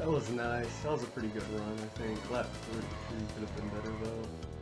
That was nice. That was a pretty good run, I think. Lap 33 could have been better, though.